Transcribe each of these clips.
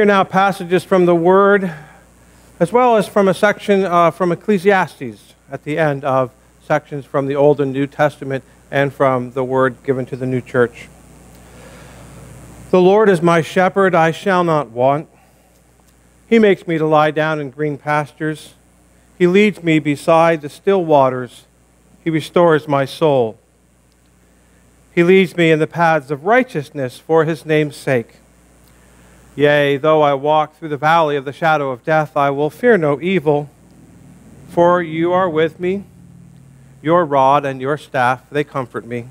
Here now passages from the Word, as well as from a section uh, from Ecclesiastes at the end of sections from the Old and New Testament and from the Word given to the new church. The Lord is my shepherd, I shall not want. He makes me to lie down in green pastures. He leads me beside the still waters. He restores my soul. He leads me in the paths of righteousness for his name's sake. Yea, though I walk through the valley of the shadow of death, I will fear no evil, for you are with me. Your rod and your staff, they comfort me.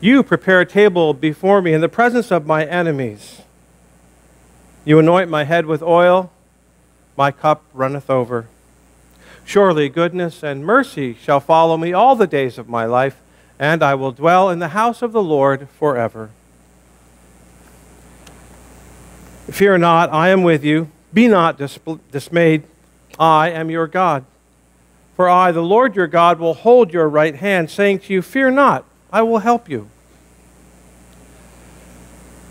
You prepare a table before me in the presence of my enemies. You anoint my head with oil, my cup runneth over. Surely goodness and mercy shall follow me all the days of my life, and I will dwell in the house of the Lord forever. Fear not, I am with you. Be not dis- dismayed. I am your God. For I, the Lord your God, will hold your right hand, saying to you, Fear not, I will help you.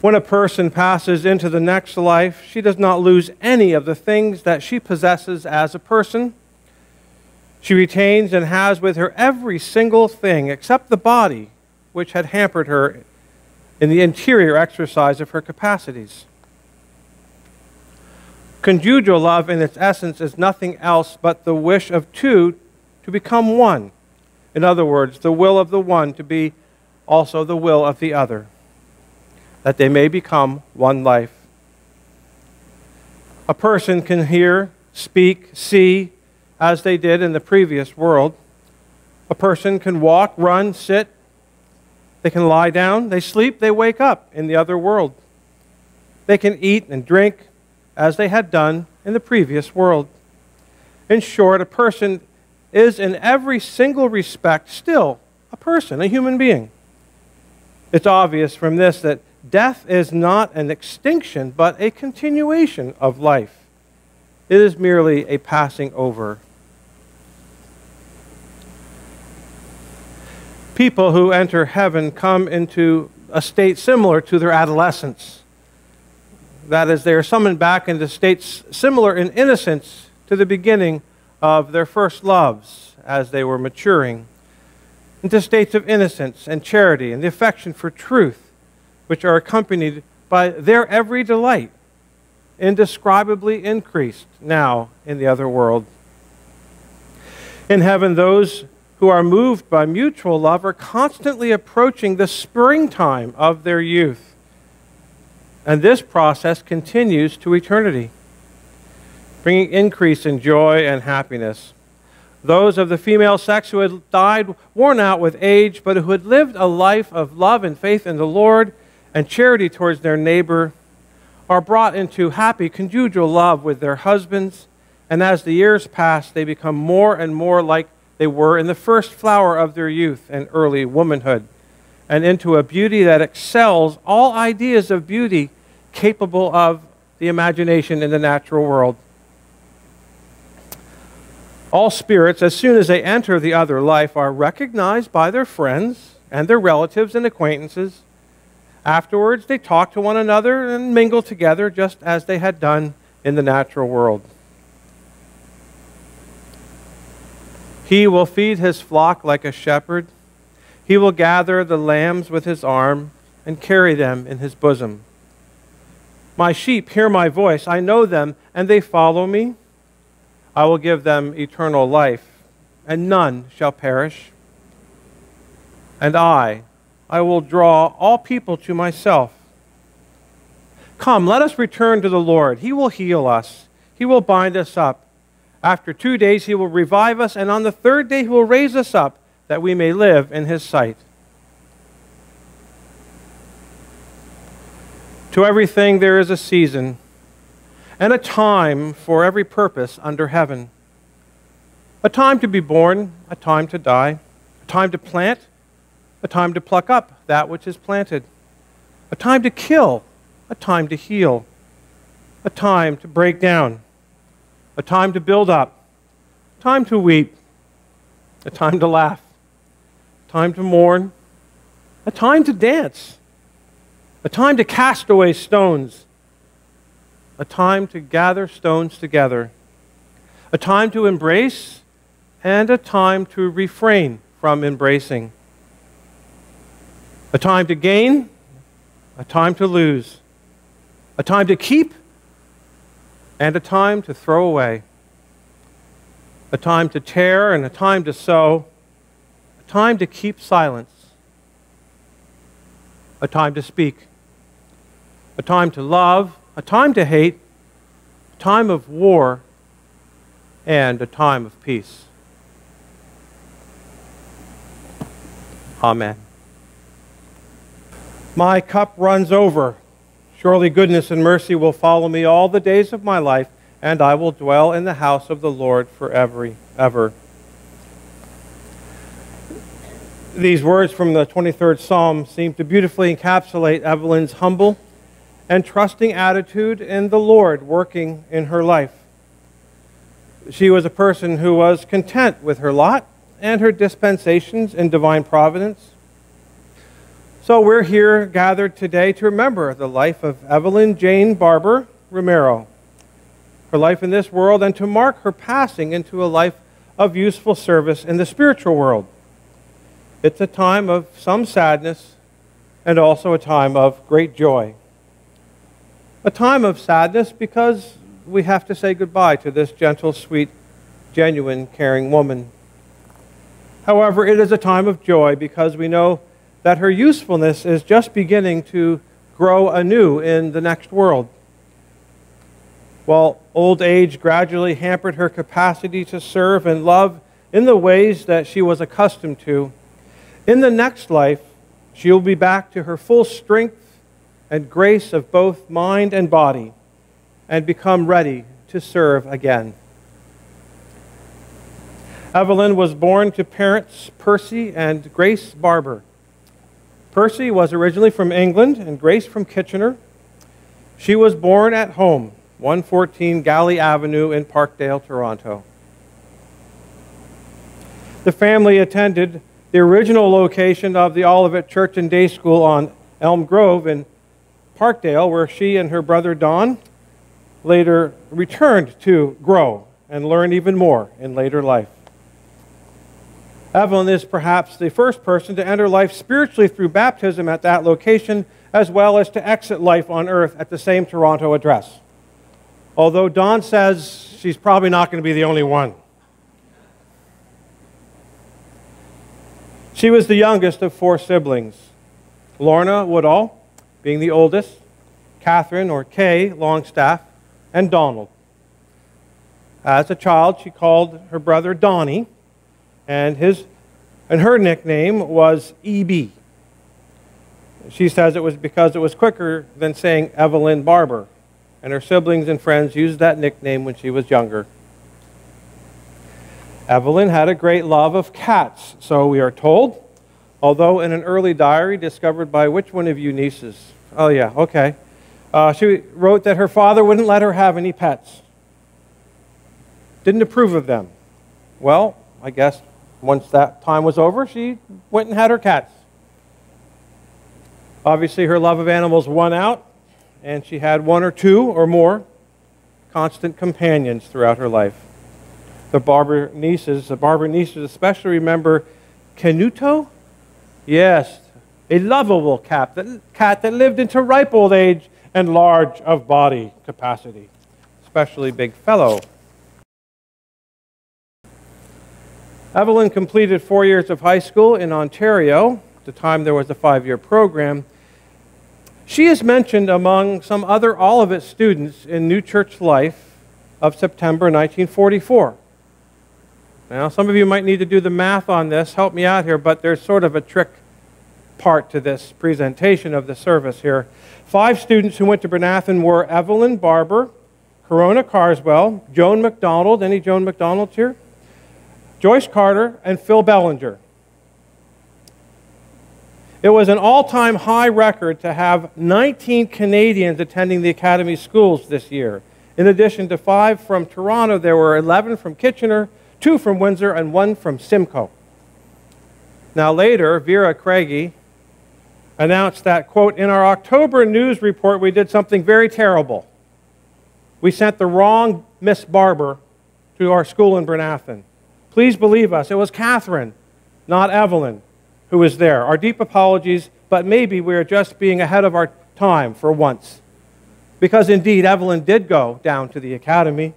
When a person passes into the next life, she does not lose any of the things that she possesses as a person. She retains and has with her every single thing except the body, which had hampered her in the interior exercise of her capacities. Conjugal love, in its essence, is nothing else but the wish of two to become one. In other words, the will of the one to be also the will of the other, that they may become one life. A person can hear, speak, see, as they did in the previous world. A person can walk, run, sit, they can lie down, they sleep, they wake up in the other world. They can eat and drink, as they had done in the previous world. In short, a person is in every single respect still a person, a human being. It's obvious from this that death is not an extinction, but a continuation of life. It is merely a passing over. People who enter heaven come into a state similar to their adolescence. That is, they are summoned back into states similar in innocence to the beginning of their first loves as they were maturing, into states of innocence and charity and the affection for truth, which are accompanied by their every delight, indescribably increased now in the other world. In heaven, those who are moved by mutual love are constantly approaching the springtime of their youth and this process continues to eternity, bringing increase in joy and happiness. Those of the female sex who had died worn out with age, but who had lived a life of love and faith in the Lord and charity towards their neighbor, are brought into happy conjugal love with their husbands, and as the years pass, they become more and more like they were in the first flower of their youth and early womanhood, and into a beauty that excels all ideas of beauty capable of the imagination in the natural world. All spirits, as soon as they enter the other life, are recognized by their friends and their relatives and acquaintances. Afterwards, they talk to one another and mingle together just as they had done in the natural world. He will feed his flock like a shepherd. He will gather the lambs with his arm and carry them in his bosom. My sheep hear my voice. I know them, and they follow me. I will give them eternal life, and none shall perish. And I, I will draw all people to myself. Come, let us return to the Lord. He will heal us, He will bind us up. After two days, He will revive us, and on the third day, He will raise us up that we may live in His sight. To everything there is a season and a time for every purpose under heaven. A time to be born, a time to die, a time to plant, a time to pluck up that which is planted, a time to kill, a time to heal, a time to break down, a time to build up, time to weep, a time to laugh, time to mourn, a time to dance a time to cast away stones, a time to gather stones together, a time to embrace, and a time to refrain from embracing, a time to gain, a time to lose, a time to keep, and a time to throw away, a time to tear and a time to sow, a time to keep silence, a time to speak, a time to love, a time to hate, a time of war, and a time of peace. Amen. My cup runs over. Surely goodness and mercy will follow me all the days of my life, and I will dwell in the house of the Lord forever. Ever. These words from the 23rd Psalm seem to beautifully encapsulate Evelyn's humble and trusting attitude in the Lord working in her life. She was a person who was content with her lot and her dispensations in divine providence. So we're here gathered today to remember the life of Evelyn Jane Barber Romero, her life in this world, and to mark her passing into a life of useful service in the spiritual world. It's a time of some sadness and also a time of great joy. A time of sadness because we have to say goodbye to this gentle, sweet, genuine, caring woman. However, it is a time of joy because we know that her usefulness is just beginning to grow anew in the next world. While old age gradually hampered her capacity to serve and love in the ways that she was accustomed to, in the next life, she will be back to her full strength and grace of both mind and body and become ready to serve again. Evelyn was born to parents Percy and Grace Barber. Percy was originally from England and Grace from Kitchener. She was born at home, 114 Galley Avenue in Parkdale, Toronto. The family attended the original location of the Olivet Church and Day School on Elm Grove in Parkdale, where she and her brother Don later returned to grow and learn even more in later life. Evelyn is perhaps the first person to enter life spiritually through baptism at that location, as well as to exit life on earth at the same Toronto address. Although Don says she's probably not going to be the only one. She was the youngest of four siblings Lorna Woodall, being the oldest, Catherine, or Kay, Longstaff, and Donald. As a child, she called her brother Donnie and his and her nickname was EB. She says it was because it was quicker than saying Evelyn Barber, and her siblings and friends used that nickname when she was younger. Evelyn had a great love of cats, so we are told, although in an early diary discovered by which one of you nieces? Oh, yeah, okay. Uh, she wrote that her father wouldn't let her have any pets, didn't approve of them. Well, I guess once that time was over, she went and had her cats. Obviously, her love of animals won out, and she had one or two or more constant companions throughout her life. The Barber nieces, the Barber nieces especially remember Canuto. Yes, a lovable cat that, cat that lived into ripe old age and large of body capacity, especially big fellow. Evelyn completed four years of high school in Ontario. At the time, there was a five year program. She is mentioned among some other Olivet students in New Church Life of September 1944. Now, some of you might need to do the math on this. Help me out here, but there's sort of a trick part to this presentation of the service here. Five students who went to Bryn Athyn were Evelyn Barber, Corona Carswell, Joan McDonald. Any Joan McDonalds here? Joyce Carter, and Phil Bellinger. It was an all time high record to have 19 Canadians attending the Academy schools this year. In addition to five from Toronto, there were 11 from Kitchener, two from Windsor, and one from Simcoe. Now, later, Vera Craigie announced that, quote, in our October news report, we did something very terrible. we sent the wrong Miss Barber to our school in Bryn Athyn. Please believe us, it was Catherine, not Evelyn, who was there. Our deep apologies, but maybe we are just being ahead of our time for once. Because indeed, Evelyn did go down to the academy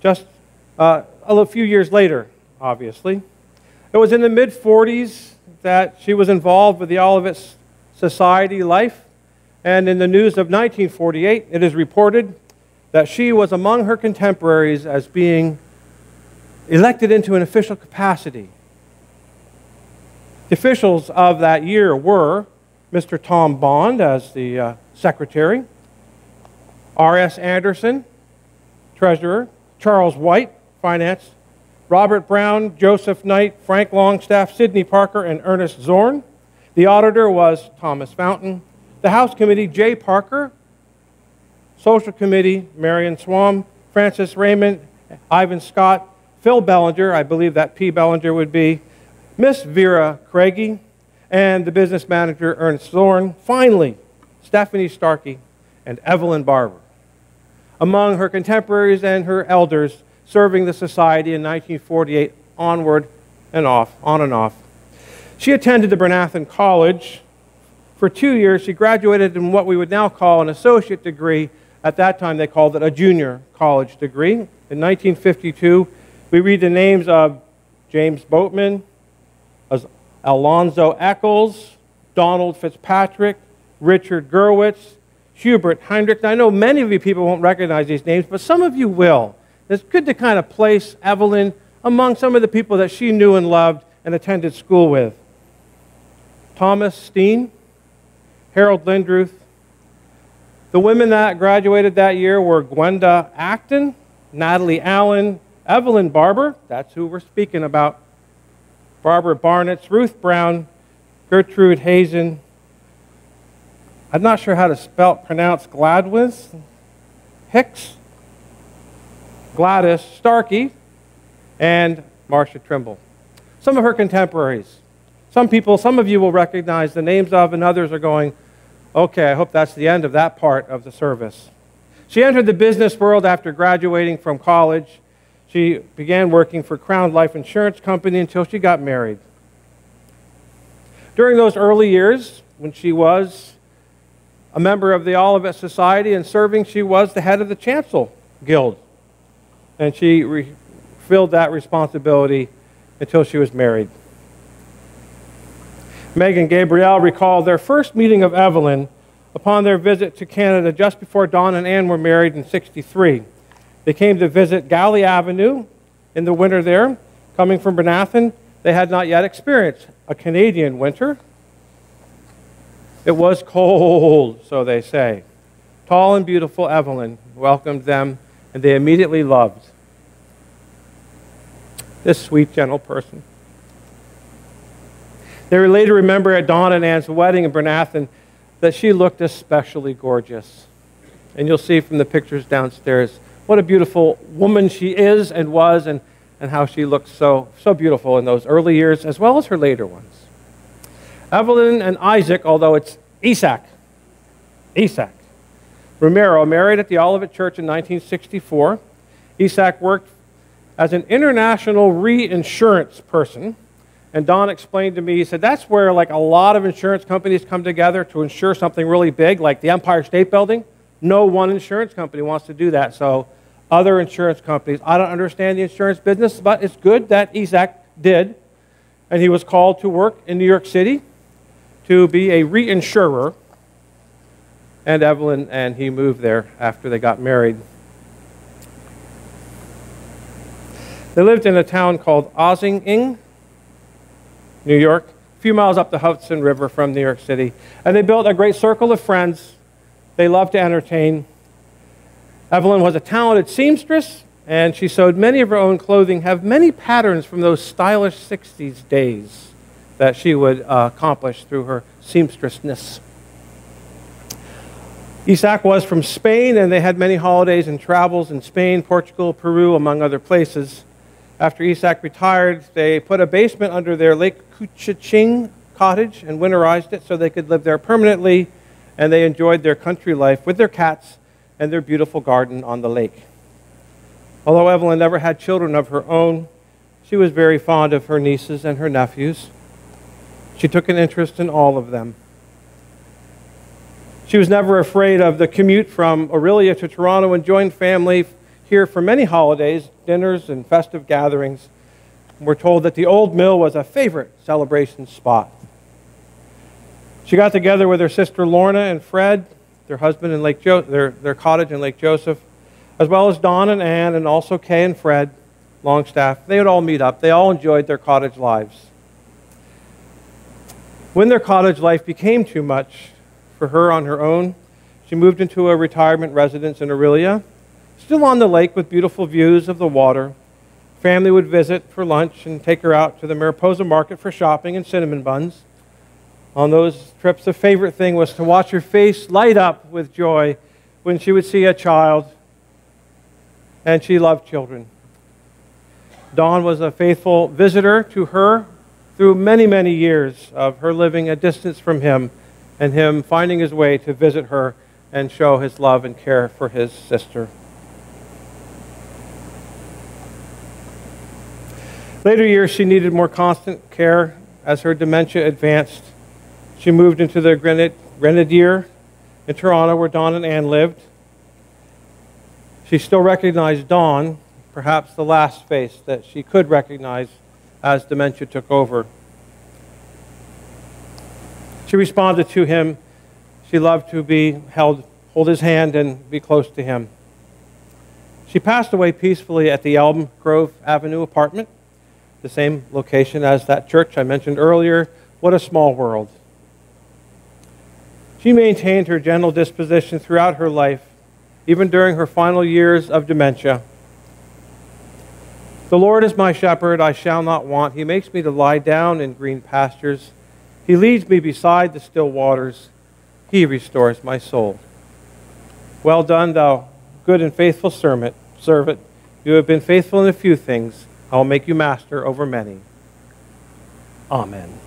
just uh, a few years later, obviously. It was in the mid 40s that she was involved with the Olivet Society life. And in the news of 1948, it is reported that she was among her contemporaries as being elected into an official capacity. The officials of that year were Mr. Tom Bond as the uh, secretary, R.S. Anderson, treasurer, Charles White, finance, Robert Brown, Joseph Knight, Frank Longstaff, Sidney Parker, and Ernest Zorn. The auditor was Thomas Fountain. The House Committee, Jay Parker. Social Committee, Marion Swam, Francis Raymond, Ivan Scott, Phil Bellinger, I believe that P. Bellinger would be, Miss Vera Craigie, and the business manager, Ernest Zorn. Finally, Stephanie Starkey and Evelyn Barber. Among her contemporaries and her elders serving the society in 1948 onward and off, on and off. She attended the Bryn Athyn College. For two years, she graduated in what we would now call an associate degree. At that time, they called it a junior college degree. In 1952, we read the names of James Boatman, Alonzo Eccles, Donald Fitzpatrick, Richard Gerwitz, Hubert Heinrich. I know many of you people won't recognize these names, but some of you will. It's good to kind of place Evelyn among some of the people that she knew and loved and attended school with. Thomas Steen, Harold Lindruth. The women that graduated that year were Gwenda Acton, Natalie Allen, Evelyn Barber, that's who we're speaking about, Barbara Barnett, Ruth Brown, Gertrude Hazen. I'm not sure how to spell pronounce Gladwith, Hicks, Gladys Starkey, and Marcia Trimble. Some of her contemporaries. Some people, some of you will recognize the names of, and others are going, okay, I hope that's the end of that part of the service. She entered the business world after graduating from college. She began working for Crown Life Insurance Company until she got married. During those early years, when she was a member of the Olivet Society and serving, she was the head of the Chancel Guild. And she re- filled that responsibility until she was married. Meg and Gabrielle recall their first meeting of Evelyn upon their visit to Canada just before Don and Ann were married in 63. They came to visit Galley Avenue in the winter there. Coming from Bryn Athyn, they had not yet experienced a Canadian winter. It was cold, so they say. Tall and beautiful Evelyn welcomed them, and they immediately loved this sweet, gentle person. They later remember at Don and Ann's wedding in Bryn Athyn that she looked especially gorgeous. And you'll see from the pictures downstairs what a beautiful woman she is and was, and, and how she looked so, so beautiful in those early years as well as her later ones. Evelyn and Isaac, although it's Isaac, Isaac, Romero married at the Olivet Church in 1964. Isaac worked as an international reinsurance person and Don explained to me, he said, that's where like a lot of insurance companies come together to insure something really big, like the Empire State Building. No one insurance company wants to do that. So other insurance companies, I don't understand the insurance business, but it's good that Isaac did. And he was called to work in New York City to be a reinsurer. And Evelyn and he moved there after they got married. They lived in a town called Ossining, New York, a few miles up the Hudson River from New York City. And they built a great circle of friends. They loved to entertain. Evelyn was a talented seamstress, and she sewed many of her own clothing, have many patterns from those stylish 60s days that she would uh, accomplish through her seamstressness. Isaac was from Spain, and they had many holidays and travels in Spain, Portugal, Peru, among other places. After Isaac retired, they put a basement under their Lake Couchiching cottage and winterized it so they could live there permanently, and they enjoyed their country life with their cats and their beautiful garden on the lake. Although Evelyn never had children of her own, she was very fond of her nieces and her nephews. She took an interest in all of them. She was never afraid of the commute from Orillia to Toronto and joined family here for many holidays, dinners, and festive gatherings. We're told that the old mill was a favorite celebration spot. She got together with her sister Lorna and Fred, their husband in Lake jo- their, their cottage in Lake Joseph, as well as Don and Ann, and also Kay and Fred Longstaff. They would all meet up. They all enjoyed their cottage lives. When their cottage life became too much for her on her own, she moved into a retirement residence in Orillia, still on the lake with beautiful views of the water. Family would visit for lunch and take her out to the Mariposa market for shopping and cinnamon buns. On those trips, the favorite thing was to watch her face light up with joy when she would see a child, and she loved children. Don was a faithful visitor to her through many, many years of her living a distance from him and him finding his way to visit her and show his love and care for his sister. Later years, she needed more constant care as her dementia advanced. She moved into the Grenadier in Toronto, where Don and Anne lived. She still recognized Don, perhaps the last face that she could recognize as dementia took over. She responded to him. She loved to be held, hold his hand and be close to him. She passed away peacefully at the Elm Grove Avenue apartment, the same location as that church I mentioned earlier. What a small world. She maintained her gentle disposition throughout her life, even during her final years of dementia. The Lord is my shepherd, I shall not want. He makes me to lie down in green pastures. He leads me beside the still waters. He restores my soul. Well done, thou good and faithful servant. Servant, you have been faithful in a few things. I will make you master over many. Amen.